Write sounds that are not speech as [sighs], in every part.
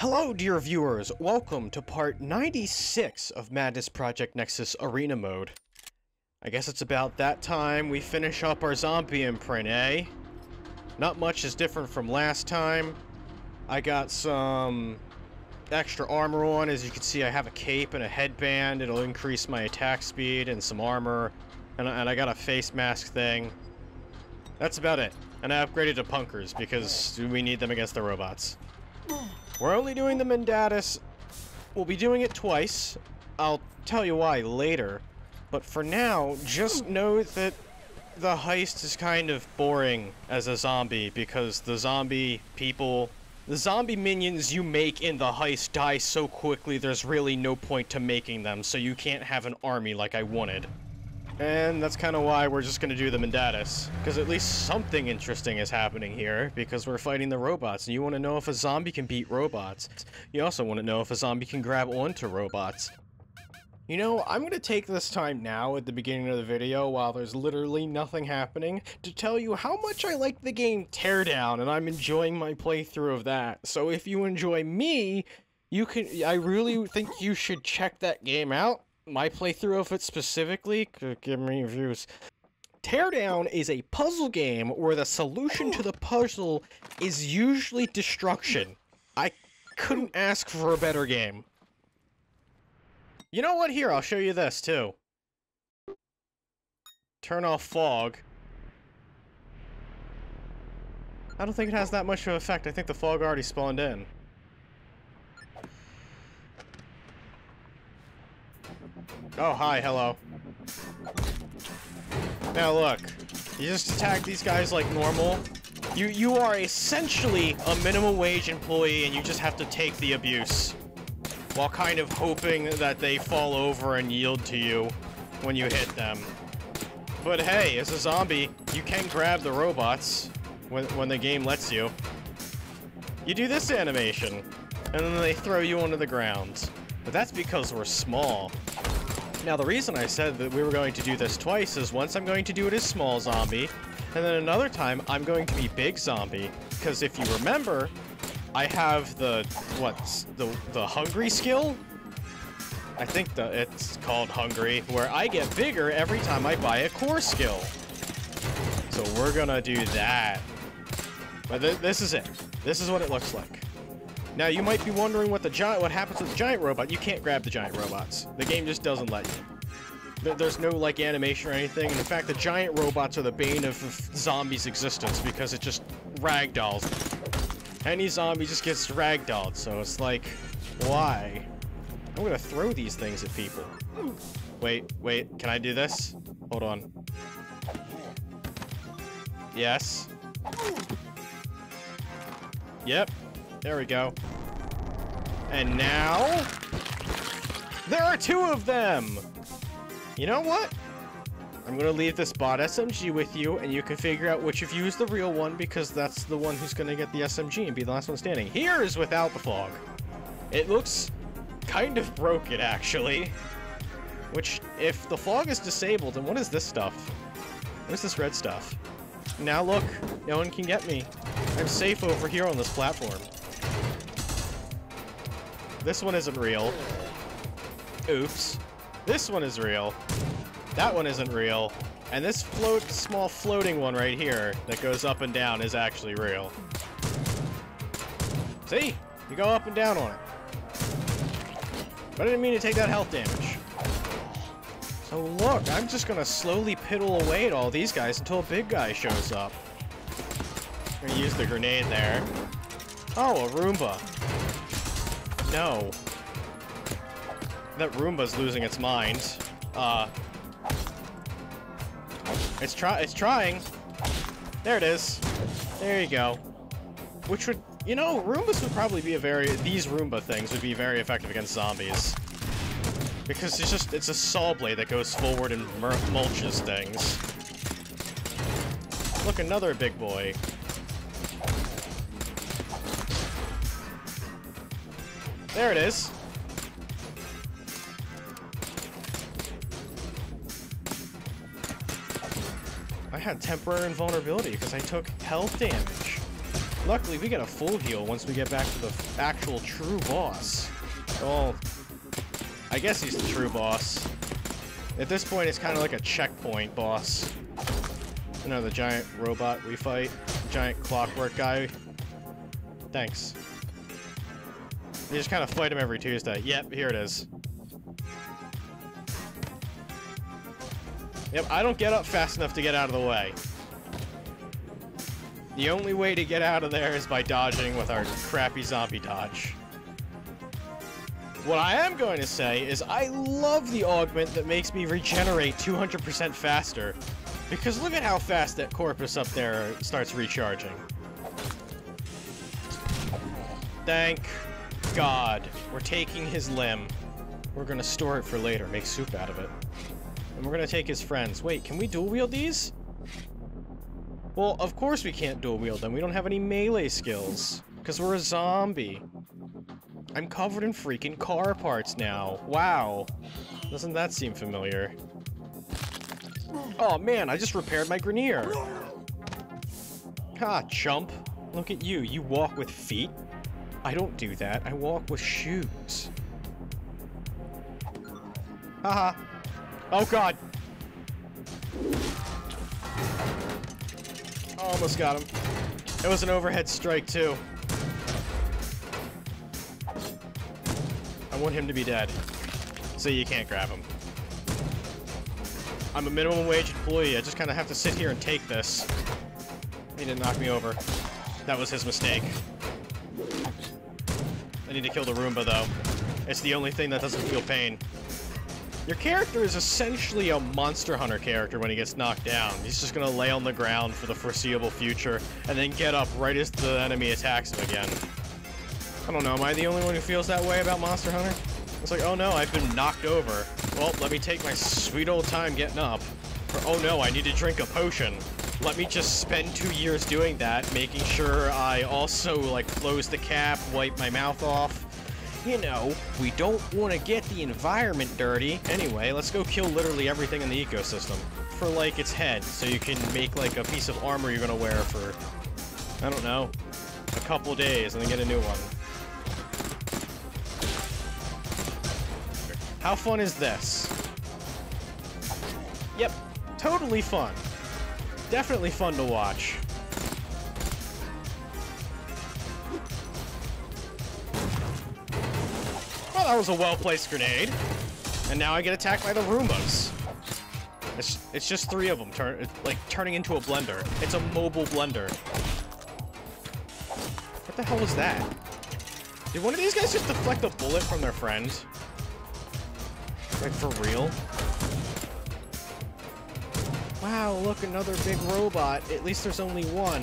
Hello, dear viewers. Welcome to part 96 of Madness Project Nexus Arena Mode. I guess it's about that time we finish up our zombie imprint, eh? Not much is different from last time. I got some extra armor on. As you can see, I have a cape and a headband. It'll increase my attack speed and some armor. And, I got a face mask thing. That's about it. And I upgraded to punkers because we need them against the robots. [sighs] We're only doing the Mendatus. We'll be doing it twice. I'll tell you why later. But for now, just know that the heist is kind of boring as a zombie because the zombie people, the zombie minions you make in the heist die so quickly there's really no point to making them, so you can't have an army like I wanted. And that's kind of why we're just going to do the Mendatus. Because at least something interesting is happening here, because we're fighting the robots, and you want to know if a zombie can beat robots. You also want to know if a zombie can grab onto robots. You know, I'm going to take this time now at the beginning of the video while there's literally nothing happening to tell you how much I like the game Teardown and I'm enjoying my playthrough of that. So if you enjoy me, you can I really think you should check that game out. My playthrough of it specifically give me views. Teardown is a puzzle game where the solution to the puzzle is usually destruction. I couldn't ask for a better game. You know what? Here, I'll show you this, too. Turn off fog. I don't think it has that much of an effect. I think the fog already spawned in. Oh, hi, hello. Now look, you just attack these guys like normal. You you are essentially a minimum wage employee and you just have to take the abuse while kind of hoping that they fall over and yield to you when you hit them. But hey, as a zombie, you can grab the robots when, when the game lets you. You do this animation, and then they throw you onto the ground. But that's because we're small. Now, the reason I said that we were going to do this twice is once I'm going to do it as small zombie, and then another time I'm going to be big zombie. Because if you remember, I have the, what's, the, the hungry skill? I think the, it's called hungry, where I get bigger every time I buy a core skill. So we're gonna do that. But th this is it. This is what it looks like. Now you might be wondering what the giant, what happens with the giant robot. You can't grab the giant robots. The game just doesn't let you. There's no like animation or anything. And in fact, the giant robots are the bane of zombies' existence because it just ragdolls. Any zombie just gets ragdolled, so it's like, why? I'm gonna throw these things at people. Wait, wait, can I do this? Hold on. Yes. Yep, there we go. And now... There are two of them! You know what? I'm gonna leave this bot SMG with you, and you can figure out which of you is the real one, because that's the one who's gonna get the SMG and be the last one standing. Here is without the fog. It looks kind of broken, actually. Which, if the fog is disabled, then what is this stuff? What is this red stuff? Now look, no one can get me. I'm safe over here on this platform. This one isn't real. Oops. This one is real. That one isn't real. And this float, small floating one right here that goes up and down is actually real. See? You go up and down on it. But I didn't mean to take that health damage. So look, I'm just gonna slowly piddle away at all these guys until a big guy shows up. I'm gonna use the grenade there. Oh, a Roomba. No. That Roomba's losing its mind. Uh. It's try- it's trying. There it is. There you go. Which would, you know, Roombas would probably be a very, these Roomba things would be very effective against zombies. Because it's just, it's a saw blade that goes forward and mulches things. Look, another big boy. There it is. I had temporary invulnerability because I took health damage. Luckily, we get a full heal once we get back to the actual true boss. Well, I guess he's the true boss. At this point, it's kind of like a checkpoint boss. You know, the giant robot we fight? Giant clockwork guy? Thanks. You just kind of fight him every Tuesday. Yep, here it is. Yep, I don't get up fast enough to get out of the way. The only way to get out of there is by dodging with our crappy zombie dodge. What I am going to say is I love the augment that makes me regenerate 200% faster. Because look at how fast that corpus up there starts recharging. Thank God. We're taking his limb. We're gonna store it for later, make soup out of it. And we're gonna take his friends. Wait, can we dual wield these? Well, of course we can't dual wield them. We don't have any melee skills. Because we're a zombie. I'm covered in freaking car parts now. Wow. Doesn't that seem familiar? Oh man, I just repaired my grenier. Ha, chump. Look at you, you walk with feet? I don't do that, I walk with shoes. Haha. oh god. Almost got him. It was an overhead strike too. I want him to be dead. So you can't grab him. I'm a minimum wage employee. I just kind of have to sit here and take this. He didn't knock me over. That was his mistake. I need to kill the Roomba, though. It's the only thing that doesn't feel pain. Your character is essentially a Monster Hunter character when he gets knocked down. He's just gonna lay on the ground for the foreseeable future, and then get up right as the enemy attacks him again. I don't know, am I the only one who feels that way about Monster Hunter? It's like, oh no, I've been knocked over. Well, let me take my sweet old time getting up. Or, oh no, I need to drink a potion. Let me just spend two years doing that, making sure I also, like, close the cap, wipe my mouth off. You know, we don't want to get the environment dirty. Anyway, let's go kill literally everything in the ecosystem. For, like, its head, so you can make, like, a piece of armor you're gonna wear for, I don't know, a couple days and then get a new one. How fun is this? Yep, totally fun. Definitely fun to watch. Well, that was a well-placed grenade. And now I get attacked by the Roombas. It's, it's just three of them, turn, like, turning into a blender. It's a mobile blender. What the hell was that? Did one of these guys just deflect a bullet from their friend? Like, for real? Wow, look, another big robot. At least there's only one.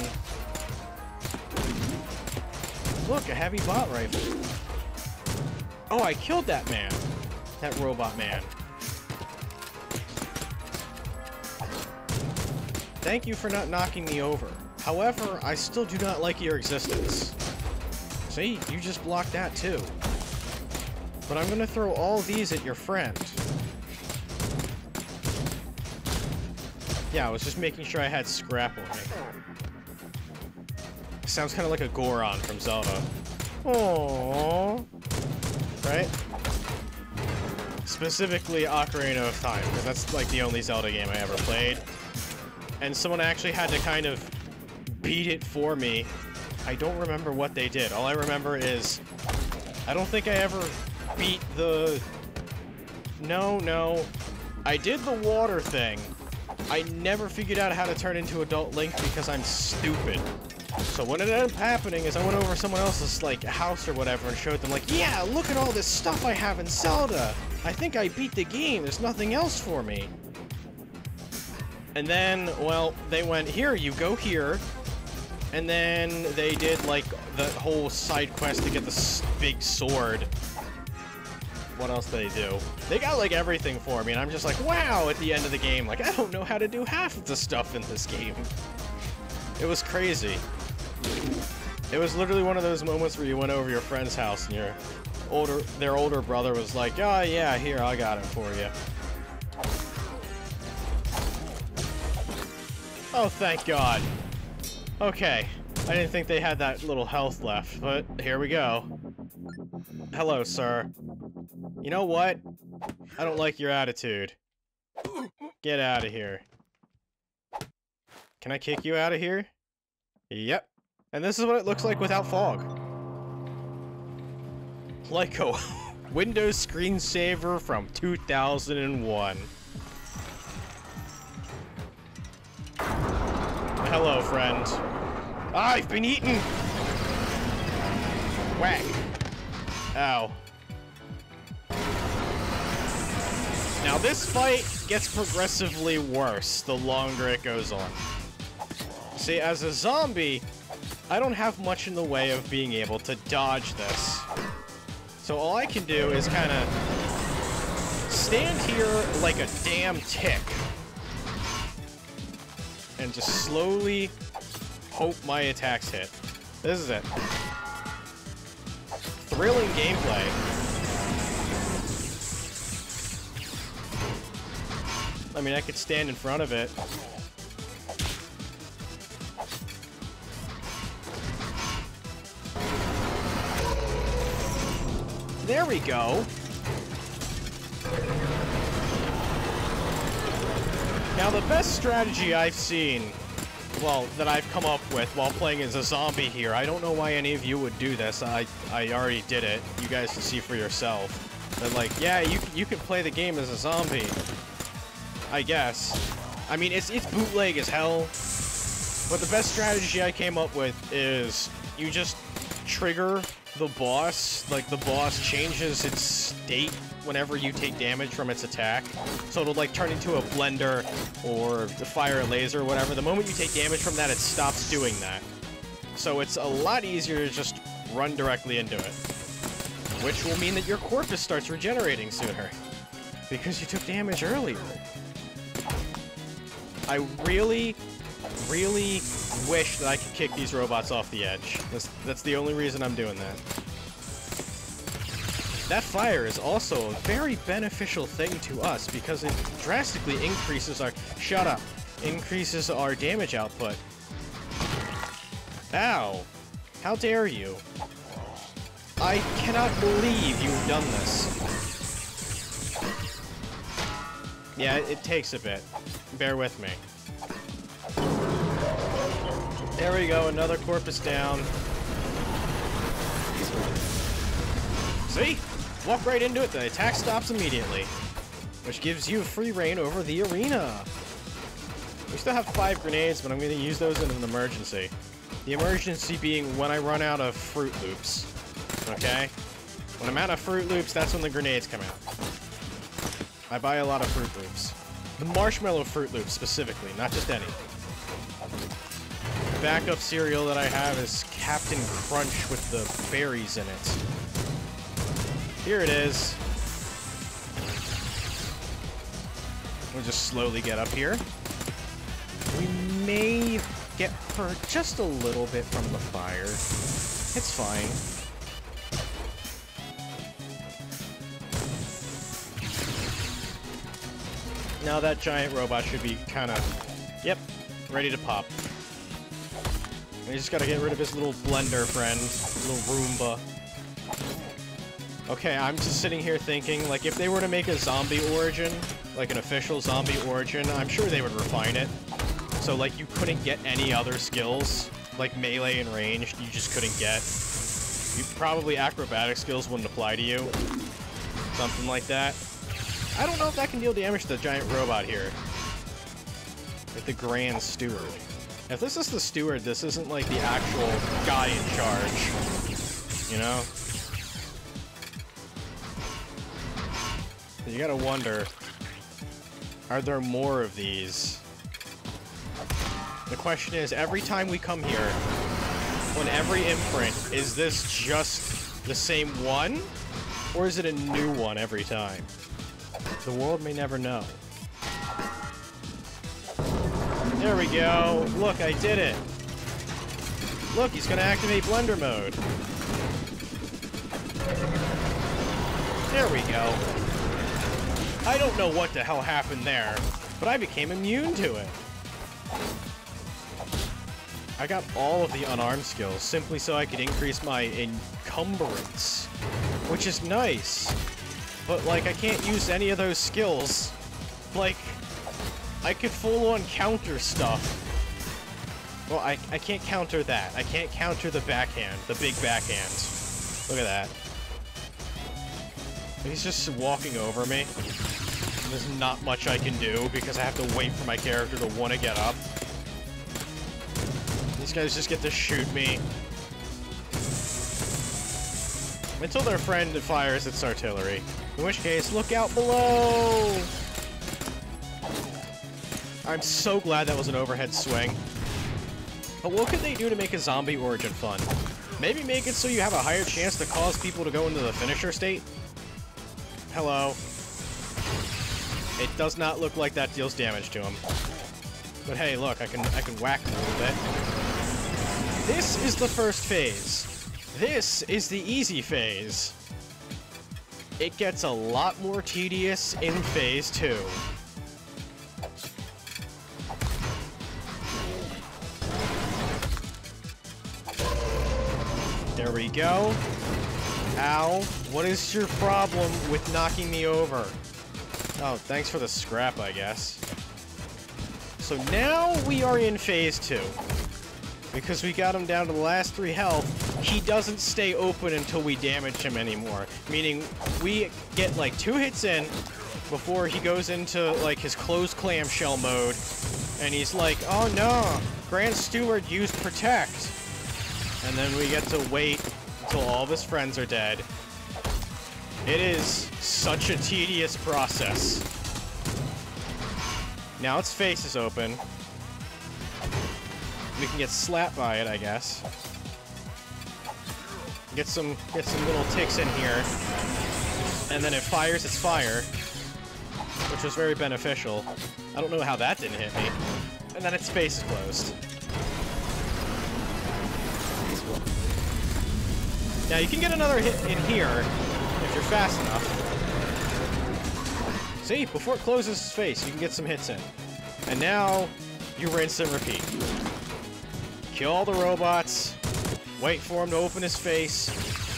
Look, a heavy bot rifle. Oh, I killed that man. That robot man. Thank you for not knocking me over. However, I still do not like your existence. See, you just blocked that too. But I'm gonna throw all these at your friend. Yeah, I was just making sure I had scrap on me. Sounds kind of like a Goron from Zelda. Aww. Right? Specifically Ocarina of Time, because that's like the only Zelda game I ever played. And someone actually had to kind of beat it for me. I don't remember what they did. All I remember is I don't think I ever beat the... No, no. I did the water thing. I never figured out how to turn into Adult Link because I'm stupid. So what ended up happening is I went over someone else's, like, house or whatever and showed them, like, yeah, look at all this stuff I have in Zelda! I think I beat the game, there's nothing else for me. And then, well, they went, here, you go here. And then they did, like, the whole side quest to get the big sword what else they do? They got like everything for me, and I'm just like, wow, at the end of the game, like, I don't know how to do half of the stuff in this game. It was crazy. It was literally one of those moments where you went over your friend's house and your older, their older brother was like, oh yeah, here, I got it for you. Oh, thank God. Okay. I didn't think they had that little health left, but here we go. Hello, sir. You know what? I don't like your attitude. Get out of here. Can I kick you out of here? Yep. And this is what it looks like without fog. Like a [laughs] Windows screensaver from 2001. Hello, friend. I've been eaten! Whack. Ow. Now this fight gets progressively worse the longer it goes on. See, as a zombie, I don't have much in the way of being able to dodge this. So all I can do is kind of stand here like a damn tick and just slowly hope my attacks hit. This is it. Thrilling gameplay. I mean, I could stand in front of it. There we go. Now, the best strategy I've seen, well, that I've come up with while playing as a zombie here, I don't know why any of you would do this. I, I already did it. You guys can see for yourself. But, like, yeah, you, you can play the game as a zombie. I guess. I mean, it's, it's bootleg as hell. But the best strategy I came up with is you just trigger the boss. Like, the boss changes its state whenever you take damage from its attack. So it'll like turn into a blender or fire a laser or whatever. The moment you take damage from that, it stops doing that. So it's a lot easier to just run directly into it. Which will mean that your corpus starts regenerating sooner. Because you took damage earlier. I really, really wish that I could kick these robots off the edge. That's, that's the only reason I'm doing that. That fire is also a very beneficial thing to us because it drastically increases our- shut up! Increases our damage output. Ow! How dare you? I cannot believe you've done this. Yeah, it, it takes a bit. Bear with me. There we go, another corpus down. See? Walk right into it, the attack stops immediately. Which gives you free reign over the arena. We still have five grenades, but I'm going to use those in an emergency. The emergency being when I run out of Froot Loops. Okay? When I'm out of Froot Loops, that's when the grenades come out. I buy a lot of Froot Loops. The Marshmallow Froot Loops, specifically, not just any. The backup cereal that I have is Captain Crunch with the berries in it. Here it is. We'll just slowly get up here. We may get hurt just a little bit from the fire. It's fine. Now that giant robot should be kind of, yep, ready to pop. We just gotta get rid of his little blender friend, little Roomba. Okay, I'm just sitting here thinking, like, if they were to make a zombie origin, like an official zombie origin, I'm sure they would refine it. So, like, you couldn't get any other skills, like melee and ranged, you just couldn't get. You probably acrobatic skills wouldn't apply to you. Something like that. I don't know if that can deal damage to the giant robot here. Like the Grand Steward. If this is the steward, this isn't like the actual guy in charge. You know? You gotta wonder, are there more of these? The question is, every time we come here, on every imprint, is this just the same one? Or is it a new one every time? The world may never know. There we go. Look, I did it. Look, he's gonna activate Blender mode. There we go. I don't know what the hell happened there, but I became immune to it. I got all of the unarmed skills simply so I could increase my encumbrance, which is nice. But, like, I can't use any of those skills. Like, I could full-on counter stuff. Well, I, I can't counter that. I can't counter the backhand, the big backhand. Look at that. He's just walking over me. There's not much I can do because I have to wait for my character to want to get up. These guys just get to shoot me. Until their friend fires its artillery. In which case, look out below! I'm so glad that was an overhead swing. But what could they do to make a zombie origin fun? Maybe make it so you have a higher chance to cause people to go into the finisher state? Hello. It does not look like that deals damage to him. But hey, look, I can I can whack him a little bit. This is the first phase. This is the easy phase. It gets a lot more tedious in phase two. There we go. Ow. What is your problem with knocking me over? Oh, thanks for the scrap, I guess. So now we are in phase two. Because we got him down to the last three health, he doesn't stay open until we damage him anymore. Meaning, we get like two hits in before he goes into like his closed clamshell mode. And he's like, oh no, Grand Steward used Protect. And then we get to wait until all of his friends are dead. It is such a tedious process. Now its face is open. We can get slapped by it, I guess. Get some get some little ticks in here. And then it fires its fire. Which was very beneficial. I don't know how that didn't hit me. And then its face is closed. Now you can get another hit in here if you're fast enough. See, before it closes its face, you can get some hits in. And now, you rinse and repeat. Kill all the robots, wait for him to open his face,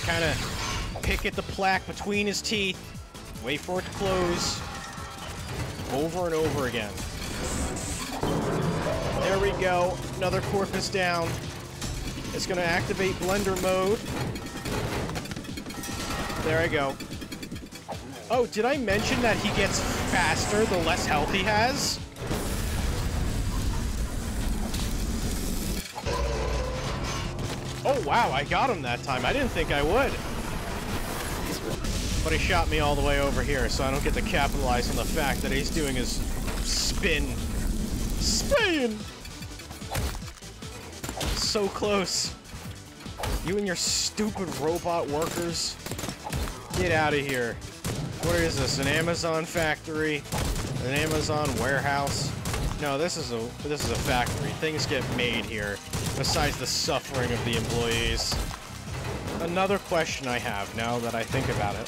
kind of pick at the plaque between his teeth, wait for it to close, over and over again. There we go, another corpus down. It's going to activate blender mode. There I go. Oh, did I mention that he gets faster the less health he has? Wow, I got him that time. I didn't think I would. But he shot me all the way over here, so I don't get to capitalize on the fact that he's doing his spin. Spin! So close. You and your stupid robot workers. Get out of here. What is this, an Amazon factory? An Amazon warehouse? No, this is a this is a factory. Things get made here, besides the suffering of the employees. Another question I have now that I think about it.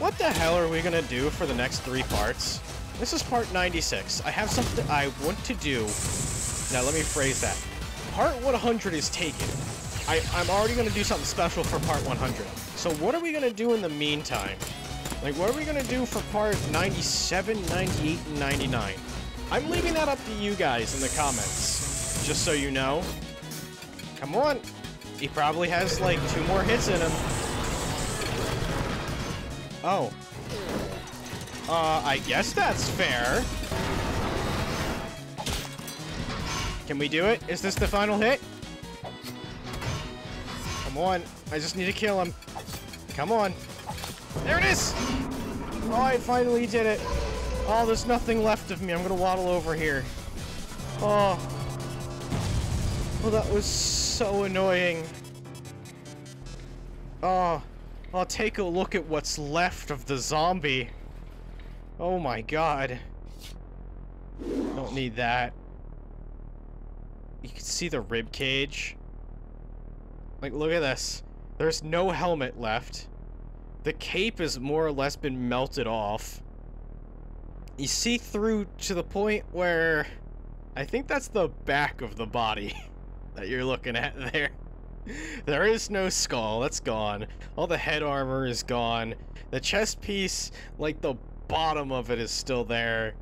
What the hell are we gonna do for the next three parts? This is part 96. I have something I want to do. Now let me phrase that. Part 100 is taken. I, I'm already gonna do something special for part 100. So what are we gonna do in the meantime? Like, what are we gonna do for part 97, 98, and 99? I'm leaving that up to you guys in the comments, just so you know. Come on. He probably has, like, two more hits in him. Oh. Uh, I guess that's fair. Can we do it? Is this the final hit? Come on. I just need to kill him. Come on. There it is! Oh, I finally did it. Oh, there's nothing left of me. I'm gonna waddle over here. Oh. Well, that was so annoying. Oh. I'll take a look at what's left of the zombie. Oh my god. Don't need that. You can see the rib cage. Like, look at this. There's no helmet left. The cape has more or less been melted off. You see through to the point where... I think that's the back of the body. [laughs] that you're looking at [laughs] there. There is no skull, that's gone. All the head armor is gone. The chest piece, like the bottom of it is still there.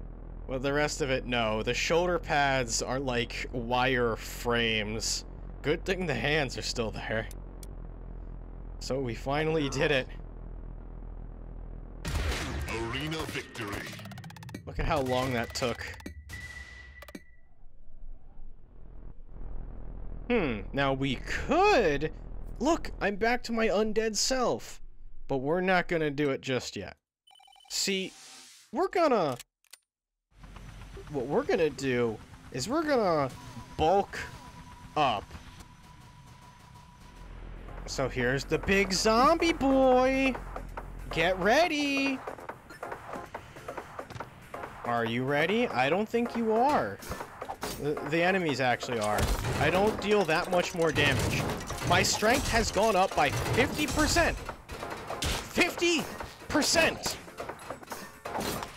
But the rest of it, no. The shoulder pads are like wire frames. Good thing the hands are still there. So we finally did it. Arena victory. Look at how long that took. Hmm, now we could... Look, I'm back to my undead self. But we're not gonna do it just yet. See, we're gonna... What we're gonna do is we're gonna bulk up. So here's the big zombie boy. Get ready. Are you ready? I don't think you are. The, enemies actually are. I don't deal that much more damage. My strength has gone up by 50%. 50%!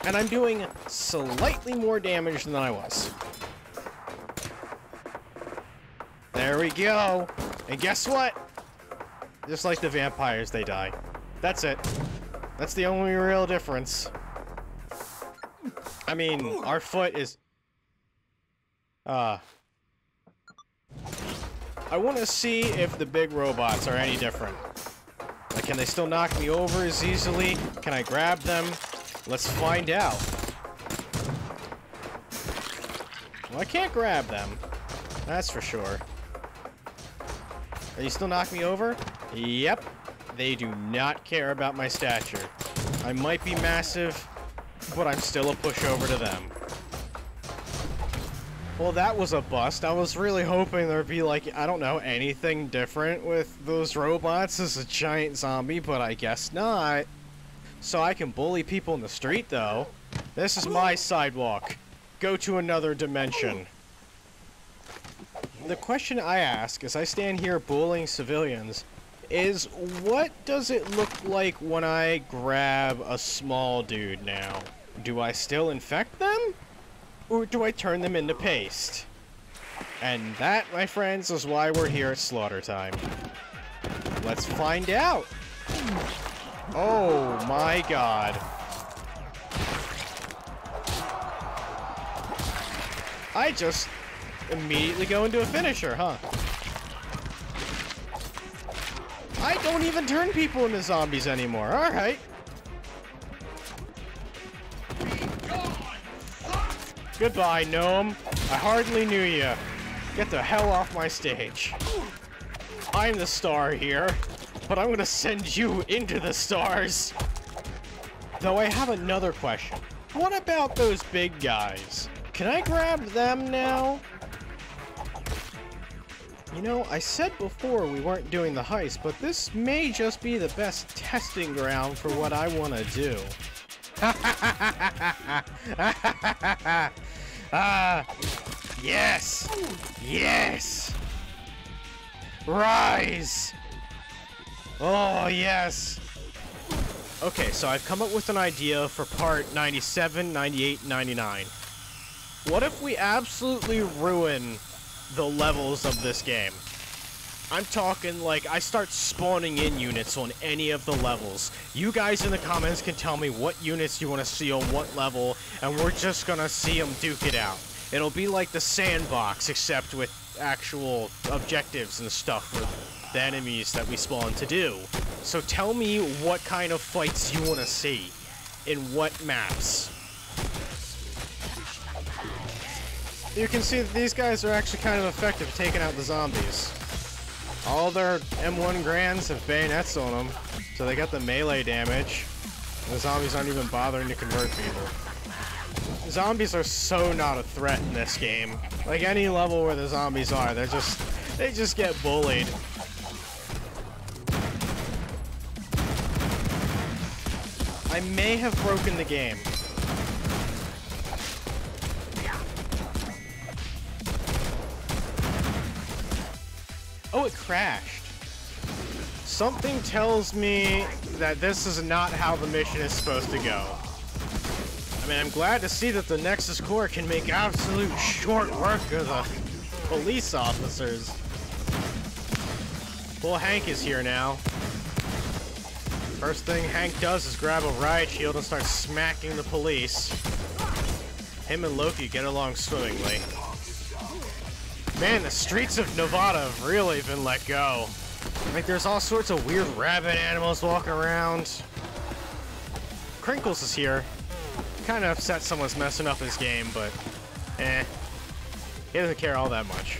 And I'm doing slightly more damage than I was. There we go. And guess what? Just like the vampires, they die. That's it. That's the only real difference. I mean, our foot is... Uh... I want to see if the big robots are any different. Like, can they still knock me over as easily? Can I grab them? Let's find out. Well, I can't grab them. That's for sure. Are you still knock me over? Yep. They do not care about my stature. I might be massive, but I'm still a pushover to them. Well, that was a bust. I was really hoping there'd be, like, I don't know, anything different with those robots as a giant zombie, but I guess not. So I can bully people in the street, though. This is my sidewalk. Go to another dimension. The question I ask as I stand here bullying civilians is what does it look like when I grab a small dude now? Do I still infect them? Or do I turn them into paste? And that, my friends, is why we're here at Slaughter Time. Let's find out! Oh my god. I just immediately go into a finisher, huh? I don't even turn people into zombies anymore. Alright. Goodbye, gnome. I hardly knew you. Get the hell off my stage. I'm the star here, but I'm gonna send you into the stars. Though I have another question. What about those big guys? Can I grab them now? You know, I said before we weren't doing the heist, but this may just be the best testing ground for what I want to do. [laughs] ah, yes, yes, rise. Oh, yes. Okay, so I've come up with an idea for part 97, 98, 99. What if we absolutely ruin the levels of this game. I'm talking like I start spawning in units on any of the levels. You guys in the comments can tell me what units you want to see on what level, and we're just gonna see them duke it out. It'll be like the sandbox, except with actual objectives and stuff for the enemies that we spawn to do. So tell me what kind of fights you want to see, in what maps. you can see that these guys are actually kind of effective taking out the zombies. All their M1 Garands have bayonets on them, so they got the melee damage. the zombies aren't even bothering to convert people. Zombies are so not a threat in this game. Like any level where the zombies are, they're just they just get bullied. I may have broken the game. It crashed. Something tells me that this is not how the mission is supposed to go. I mean, I'm glad to see that the Nexus Corps can make absolute short work of the police officers. Well, Hank is here now. First thing Hank does is grab a riot shield and start smacking the police. Him and Loki get along swimmingly. Man, the streets of Nevada have really been let go. Like, there's all sorts of weird rabbit animals walking around. Crinkles is here. Kind of upset someone's messing up his game, but eh. He doesn't care all that much.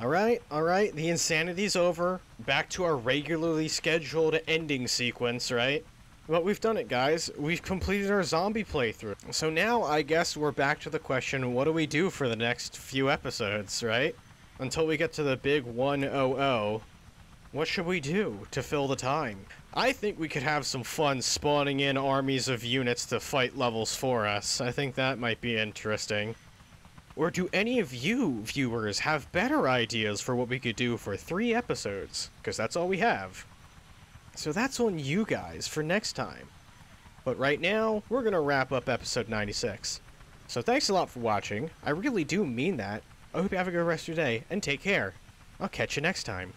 Alright, alright, the insanity's over. Back to our regularly scheduled ending sequence, right? But we've done it, guys. We've completed our zombie playthrough. So now, I guess we're back to the question, what do we do for the next few episodes, right? Until we get to the big 100, what should we do to fill the time? I think we could have some fun spawning in armies of units to fight levels for us. I think that might be interesting. Or do any of you, viewers, have better ideas for what we could do for three episodes? Because that's all we have. So that's on you guys for next time. But right now, we're going to wrap up episode 96. So thanks a lot for watching. I really do mean that. I hope you have a good rest of your day, and take care. I'll catch you next time.